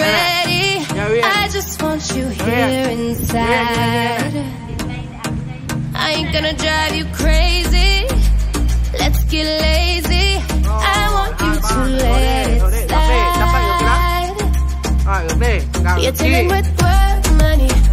ready. I just want you here inside. I ain't gonna drive you crazy. Let's get lazy. I want you to let it slide. You're dealing with work money.